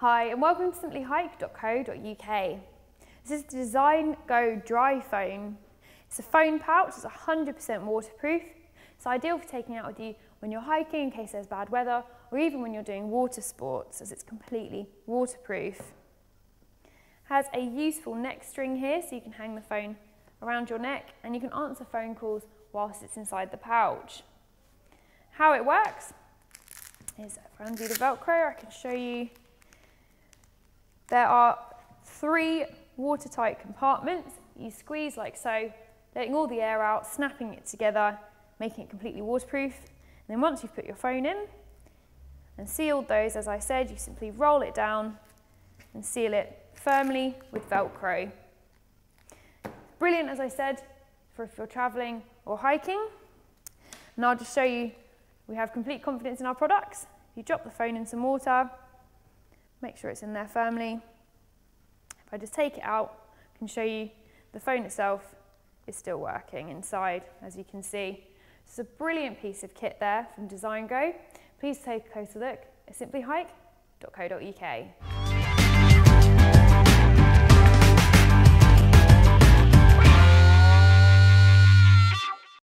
Hi and welcome to simplyhike.co.uk. This is the Design Go Dry Phone. It's a phone pouch, it's 100% waterproof. It's ideal for taking out with you when you're hiking in case there's bad weather or even when you're doing water sports as it's completely waterproof. It Has a useful neck string here so you can hang the phone around your neck and you can answer phone calls whilst it's inside the pouch. How it works is if I undo the Velcro, I can show you. There are three watertight compartments. You squeeze like so, letting all the air out, snapping it together, making it completely waterproof. And then once you've put your phone in and sealed those, as I said, you simply roll it down and seal it firmly with Velcro. Brilliant, as I said, for if you're traveling or hiking. And I'll just show you, we have complete confidence in our products. You drop the phone in some water, make sure it's in there firmly. If I just take it out, I can show you the phone itself is still working inside, as you can see. It's a brilliant piece of kit there from Design Go. Please take a closer look at simplyhike.co.uk.